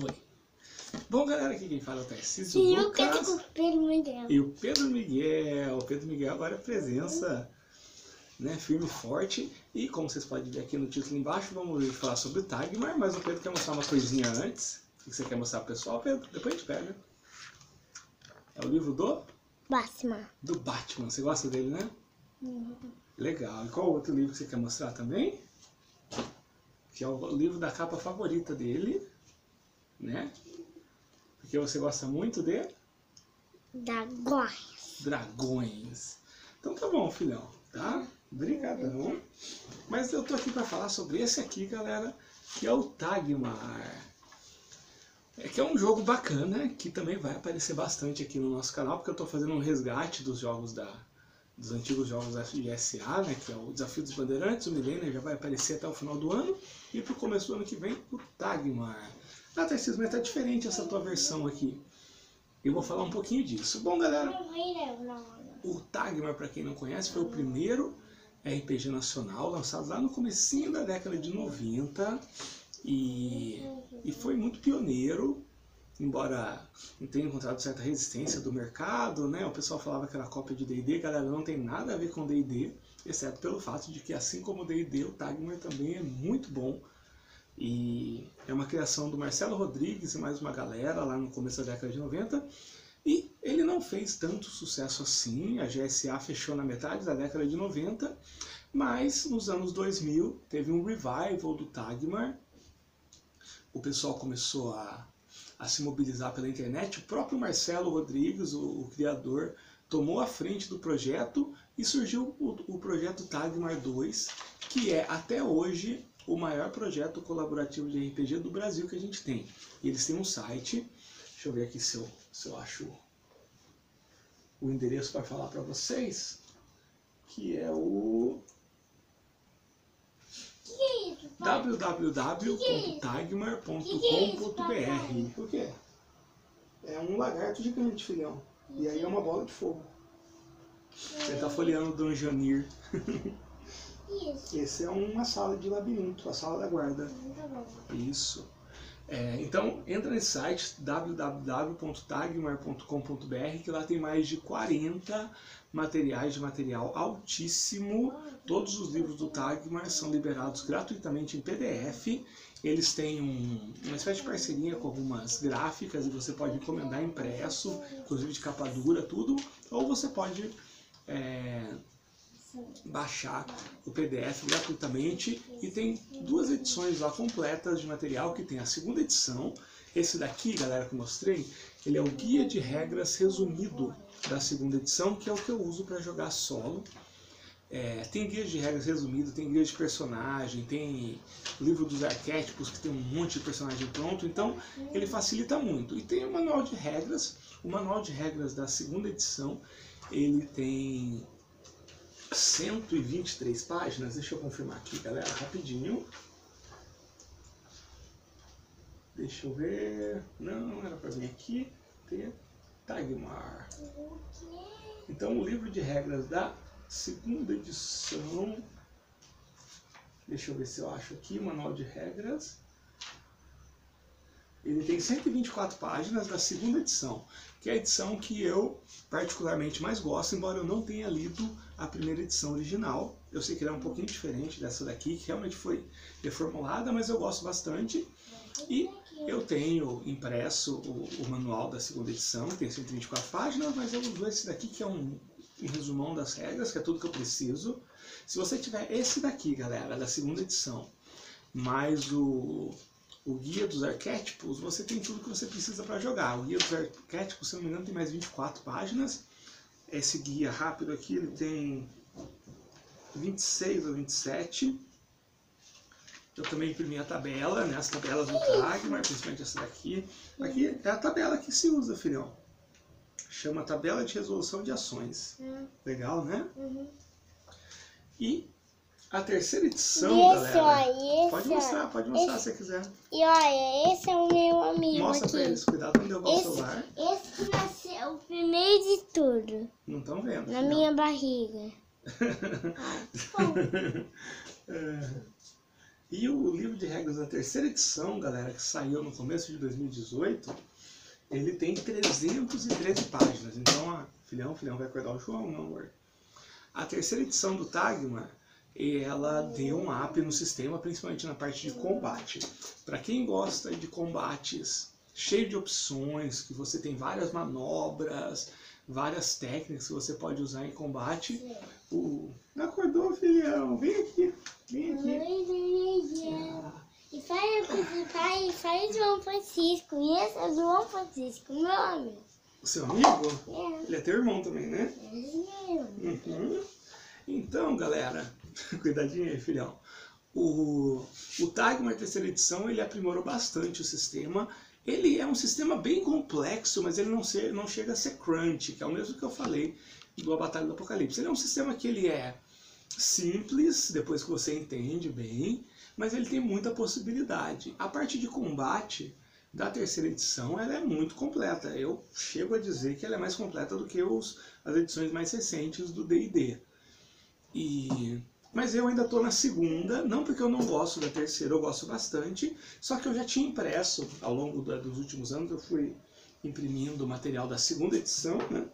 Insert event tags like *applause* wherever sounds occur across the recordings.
Foi. Bom, galera, aqui quem fala é o Tarcísio com o Pedro Miguel. E o Pedro Miguel. O Pedro Miguel agora é presença né, firme e forte. E como vocês podem ver aqui no título embaixo, vamos falar sobre o Tagmar, mas o Pedro quer mostrar uma coisinha antes. O que você quer mostrar pro pessoal, Pedro? Depois a gente pega. É o livro do, Batman. do Batman. Você gosta dele, né? Uhum. Legal. E qual outro livro que você quer mostrar também? Que é o livro da capa favorita dele, né? Porque você gosta muito de Dragões. dragões. Então tá bom, filhão, tá? Obrigadão. Mas eu tô aqui para falar sobre esse aqui, galera, que é o Tagmar. É que é um jogo bacana, que também vai aparecer bastante aqui no nosso canal, porque eu tô fazendo um resgate dos jogos da dos antigos jogos da GSA, né, que é o Desafio dos Bandeirantes, o Millennium já vai aparecer até o final do ano, e pro começo do ano que vem, o Tagmar. Ah, Tarcísio, mas tá diferente essa tua versão aqui. Eu vou falar um pouquinho disso. Bom, galera, o Tagmar, para quem não conhece, foi o primeiro RPG nacional lançado lá no comecinho da década de 90 e, e foi muito pioneiro, embora tenha encontrado certa resistência do mercado, né? O pessoal falava que era cópia de D&D, galera, não tem nada a ver com D&D, exceto pelo fato de que assim como o D&D, o Tagmar também é muito bom. E é uma criação do Marcelo Rodrigues e mais uma galera lá no começo da década de 90. E ele não fez tanto sucesso assim, a GSA fechou na metade da década de 90, mas nos anos 2000 teve um revival do Tagmar. O pessoal começou a, a se mobilizar pela internet. O próprio Marcelo Rodrigues, o, o criador, tomou a frente do projeto e surgiu o, o projeto Tagmar 2, que é até hoje o maior projeto colaborativo de RPG do Brasil que a gente tem. Eles têm um site, deixa eu ver aqui se eu, se eu acho o endereço para falar para vocês, que é o é www.tagmar.com.br. O que é? É um lagarto gigante, filhão. E aí é uma bola de fogo. Você tá folheando Dungeoneer. *laughs* Isso. Esse é uma sala de labirinto, a sala da guarda. Isso. É, então, entra nesse site www.tagmar.com.br que lá tem mais de 40 materiais de material altíssimo. Todos os livros do Tagmar são liberados gratuitamente em PDF. Eles têm um- uma espécie de parceria com algumas gráficas e você pode encomendar impresso, inclusive de capa dura, tudo. Ou você pode é, baixar o PDF gratuitamente e tem duas edições lá completas de material que tem a segunda edição. Esse daqui, galera, que eu mostrei, ele é o guia de regras resumido da segunda edição, que é o que eu uso para jogar solo. É, tem guia de regras resumido, tem guia de personagem, tem livro dos arquétipos que tem um monte de personagem pronto, então ele facilita muito. E tem o manual de regras, o manual de regras da segunda edição, ele tem 123 páginas. Deixa eu confirmar aqui, galera, rapidinho. Deixa eu ver. Não, era para vir aqui. Ter Tagmar. Então, o livro de regras da segunda edição. Deixa eu ver se eu acho aqui manual de regras. Ele tem 124 páginas da segunda edição, que é a edição que eu particularmente mais gosto, embora eu não tenha lido a primeira edição original. Eu sei que ela é um pouquinho diferente dessa daqui, que realmente foi reformulada, mas eu gosto bastante. E eu tenho impresso o, o manual da segunda edição, tem 124 páginas, mas eu uso esse daqui que é um, um resumão das regras, que é tudo que eu preciso. Se você tiver esse daqui, galera, da segunda edição, mais o, o guia dos arquétipos, você tem tudo que você precisa para jogar. O guia dos arquétipos, se não me engano, tem mais 24 páginas. Esse guia rápido aqui, ele tem 26 ou 27. Eu também imprimi a tabela, né, as tabelas do Tagmar, principalmente essa daqui. Aqui é a tabela que se usa, filhão. Chama tabela de resolução de ações. Hum, Legal, né? uhum. E a terceira edição, Esse, galera. ó, esse, Pode ó. mostrar, pode mostrar Esse- se você quiser. E olha, esse é o meu amigo Mostra pra aqui. eles, cuidado pra não derrubar o Esse, celular. esse que nasceu o primeiro de tudo, Não estão vendo. na filhão. minha barriga. *laughs* É. E o livro de regras da terceira edição, galera, que saiu no começo de 2018, ele tem 313 páginas. Então, a filhão, filhão vai acordar o João, não, amor. A terceira edição do Tagma, ela deu um up no sistema, principalmente na parte de combate. Para quem gosta de combates cheio de opções, que você tem várias manobras, várias técnicas que você pode usar em combate. O... Acordou, filhão? Vem aqui, vem aqui. E faz apresentar e faz João Francisco. E esse é João Francisco, meu amigo. O seu amigo? É, Ele é teu irmão também, né? é meu. Uhum. Então, galera, *laughs* cuidadinho aí, filhão. O, o Tagmar terceira edição, ele aprimorou bastante o sistema. Ele é um sistema bem complexo, mas ele não, ser, não chega a ser crunch, que é o mesmo que eu falei do A Batalha do Apocalipse. Ele é um sistema que ele é simples, depois que você entende bem, mas ele tem muita possibilidade. A parte de combate da terceira edição, ela é muito completa. Eu chego a dizer que ela é mais completa do que os, as edições mais recentes do D&D. E mas eu ainda estou na segunda, não porque eu não gosto da terceira, eu gosto bastante, só que eu já tinha impresso ao longo da, dos últimos anos, eu fui imprimindo o material da segunda edição, né?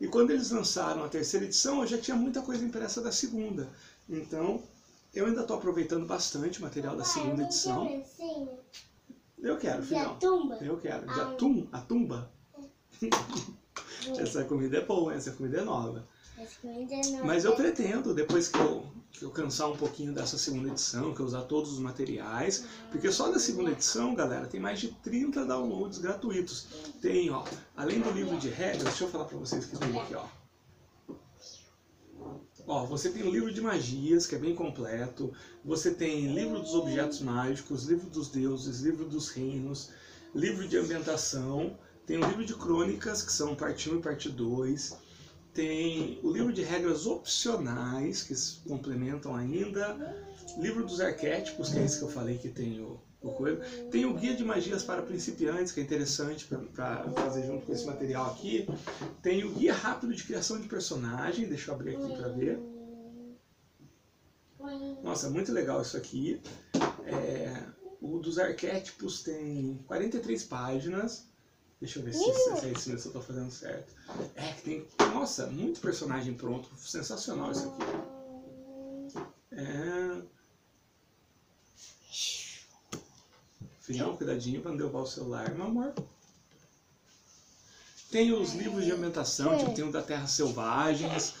E quando eles lançaram a terceira edição, eu já tinha muita coisa impressa da segunda. Então, eu ainda estou aproveitando bastante o material da segunda edição. Eu quero, filhão. Eu quero. De Ah. atum, a tumba. *laughs* Essa comida é boa, essa comida é nova. Essa comida não Mas eu é- pretendo, depois que eu, que eu cansar um pouquinho dessa segunda edição, que eu usar todos os materiais, porque só da segunda edição, galera, tem mais de 30 downloads gratuitos. Tem, ó, além do livro de regras, deixa eu falar pra vocês que tem aqui, ó. Ó, você tem o livro de magias, que é bem completo. Você tem livro dos objetos mágicos, livro dos deuses, livro dos reinos, livro de ambientação. Tem o livro de crônicas, que são parte 1 e parte 2. Tem o livro de regras opcionais, que s- complementam ainda. Livro dos arquétipos, que é esse que eu falei que tem o, o. Tem o guia de magias para principiantes, que é interessante para fazer junto com esse material aqui. Tem o guia rápido de criação de personagem, deixa eu abrir aqui para ver. Nossa, muito legal isso aqui. É, o dos arquétipos tem 43 páginas. Deixa eu ver se, se, se é se eu tô fazendo certo. É, que tem. Nossa, muito personagem pronto. Sensacional isso aqui. É. Cuidadinho pra não derrubar o celular, meu amor. Tem os livros de ambientação, tipo, tem o da Terra Selvagens.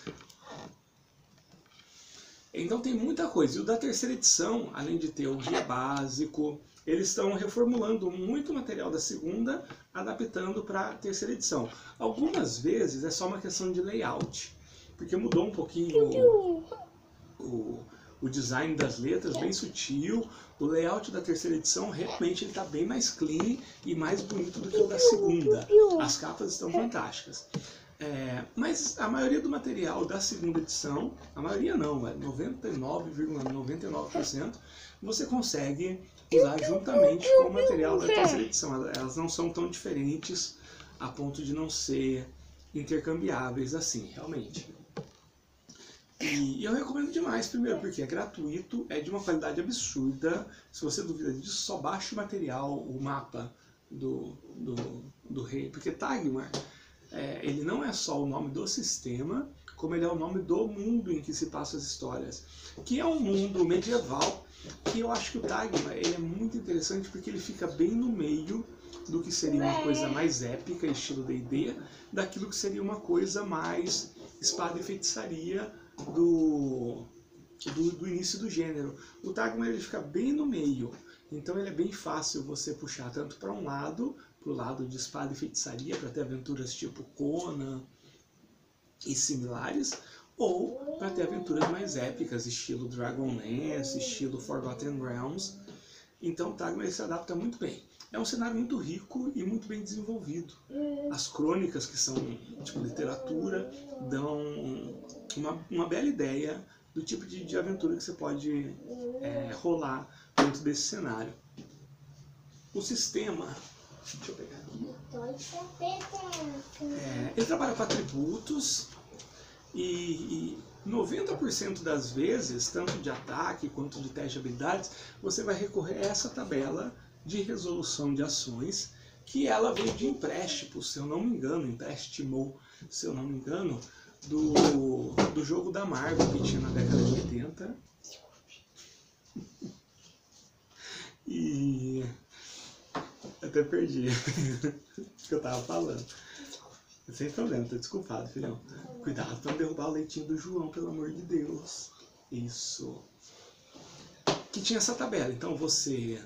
Então tem muita coisa. E o da terceira edição, além de ter o guia básico, eles estão reformulando muito material da segunda, adaptando para a terceira edição. Algumas vezes é só uma questão de layout, porque mudou um pouquinho o, o, o design das letras, bem sutil. O layout da terceira edição realmente está bem mais clean e mais bonito do que o da segunda. As capas estão fantásticas. É, mas a maioria do material da segunda edição, a maioria não, é 99,99%, você consegue usar juntamente com o material da terceira edição. Elas- não são tão diferentes a ponto de não ser intercambiáveis assim, realmente. E eu recomendo demais, primeiro, porque é gratuito, é de uma qualidade absurda. Se você duvida disso, só baixe o material, o mapa do, do, do rei. Porque Tagmar, é, ele não é só o nome do sistema, como ele é o nome do mundo em que se passam as histórias. Que é um mundo medieval, que eu acho que o Tagmar ele é muito interessante porque ele fica bem no meio do que seria uma coisa mais épica, estilo D&D, daquilo que seria uma coisa mais espada e feitiçaria do, do, do início do gênero. O Tagmar ele fica bem no meio, então ele é bem fácil você puxar tanto para um lado, para o lado de espada e feitiçaria, para ter aventuras tipo Conan e similares, ou para ter aventuras mais épicas, estilo Dragonlance, estilo Forgotten Realms. Então o Tagmar ele se adapta muito bem. É um cenário muito rico e muito bem desenvolvido. As crônicas, que são tipo literatura, dão uma, uma bela ideia do tipo de, de aventura que você pode é, rolar dentro desse cenário. O sistema. Deixa eu pegar aqui. É, ele trabalha com atributos e, e 90% das vezes, tanto de ataque quanto de teste de habilidades, você vai recorrer a essa tabela de resolução de ações, que ela veio de empréstimo, se eu não me engano, empréstimo, se eu não me engano, do, do jogo da Marvel que tinha na década de 80. *laughs* E até perdi *laughs* o que eu tava falando. Sem problema, tô desculpado, filhão. Cuidado pra não derrubar o leitinho do João, pelo amor de Deus. Isso. Que tinha essa tabela. Então você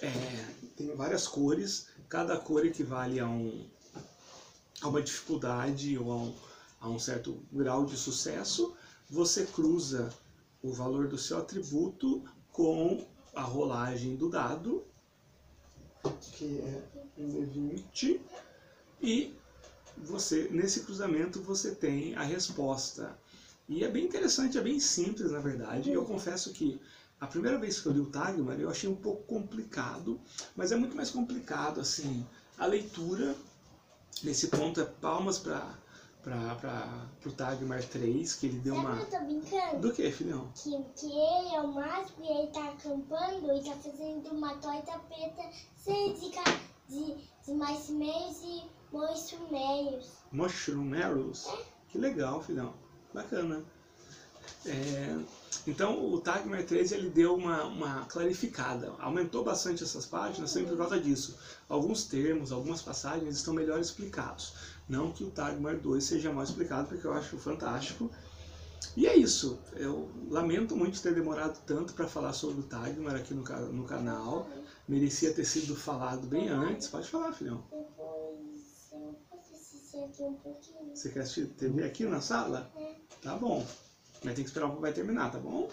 é, tem várias cores, cada cor equivale a, um, a uma dificuldade ou a um, a um certo grau de sucesso. Você cruza o valor do seu atributo com a rolagem do dado, que é um D20, e você nesse cruzamento você tem a resposta. E é bem interessante, é bem simples na verdade. Eu confesso que a primeira vez que eu li o Tagmar eu achei um pouco complicado, mas é muito mais complicado assim. A leitura nesse ponto é palmas para para o Tagmar 3, que ele deu Sabe uma. que eu tô brincando? Do que, filhão? Que, que ele é o mágico e ele tá acampando e tá fazendo uma torta preta sem de, de, de marshmallows e marshmallows. Mushroom Arrows. Que legal, filhão. Bacana. É, então o Tagmar 3 ele deu uma, uma clarificada, aumentou bastante essas páginas sempre por causa disso. Alguns termos, algumas passagens estão melhor explicados. Não que o Tagmar 2 seja mal explicado, porque eu acho fantástico. E é isso. Eu lamento muito ter demorado tanto para falar sobre o Tagmar aqui no, no canal. Merecia ter sido falado bem antes. Pode falar, filhão. Você quer assistir TV aqui na sala? Tá bom. Mas tem que esperar pouco vai terminar, tá bom?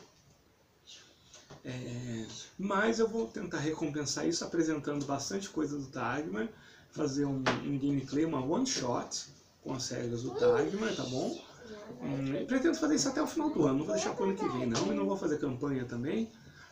É, mas eu vou tentar recompensar isso apresentando bastante coisa do Tagmar, fazer um, um gameplay, uma one shot com as regras do Tagmar, tá bom? Hum, pretendo fazer isso até o final do ano, não vou deixar pro ano que vem não, e não vou fazer campanha também,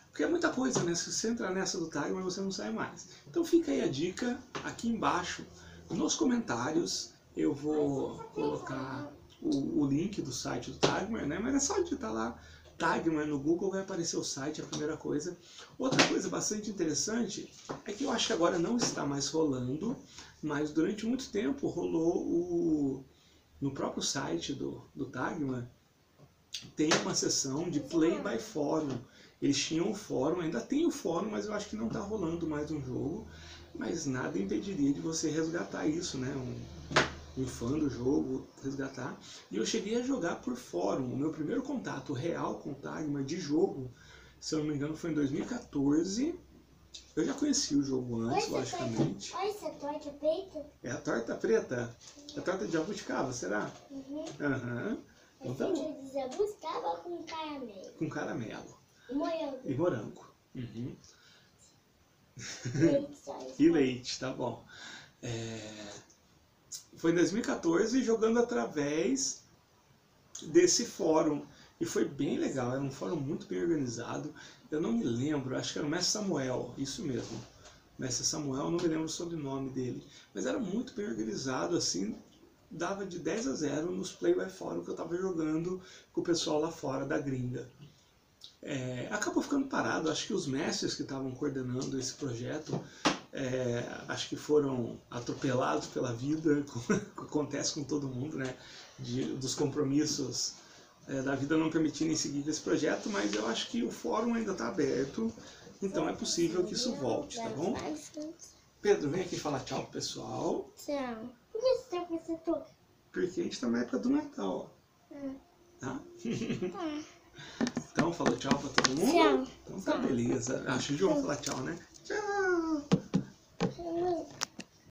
porque é muita coisa, né? Se você entrar nessa do Tagmar, você não sai mais. Então fica aí a dica, aqui embaixo, nos comentários, eu vou colocar o, o link do site do Tagmar, né? Mas é só digitar lá Tagmar no Google, vai aparecer o site, a primeira coisa. Outra coisa bastante interessante é que eu acho que agora não está mais rolando, mas durante muito tempo rolou o, no próprio site do, do Tagmar, tem uma seção de Play by Fórum. Eles tinham o fórum, ainda tem o fórum, mas eu acho que não está rolando mais um jogo. Mas nada impediria de você resgatar isso, né? Um, um fã do jogo resgatar. E eu cheguei a jogar por fórum. O meu primeiro contato real com o Tagmar de jogo, se eu não me engano, foi em 2014. Eu já conheci o jogo antes, Olha essa logicamente. Olha essa torta preta. É a torta preta? É a torta de jabuticaba, será? Uhum. Aham. Então tá bom. De zabuscaba com caramelo. Com caramelo E morango. e morango. Uhum. Leite. *laughs* E leite, tá bom. É, Foi em 2014 jogando através desse fórum. E foi bem legal, era um fórum muito bem organizado. Eu não me lembro, acho que era o Mestre Samuel, isso mesmo. Mestre Samuel, não me lembro o sobrenome dele. Mas era muito bem organizado, assim, dava de 10 a 0 nos Play by Fórum que eu tava jogando com o pessoal lá fora da gringa. É, acabou ficando parado, acho que os mestres que estavam coordenando esse projeto é, acho que foram atropelados pela vida, *laughs* como acontece com todo mundo, né? De- dos compromissos é, da vida não permitirem seguir esse projeto, mas eu acho que o fórum ainda está aberto, então é possível que isso volte, tá bom? Pedro, vem aqui falar tchau pro pessoal, Tchau. Por que você tá com essa touca? porque a gente tá na época do Natal, Hum. tá? Tá. *laughs* Então, falou tchau pra todo mundo? Tchau. Então tá, Tchau. beleza. Acho que o João falar tchau, né? Tchau. 因为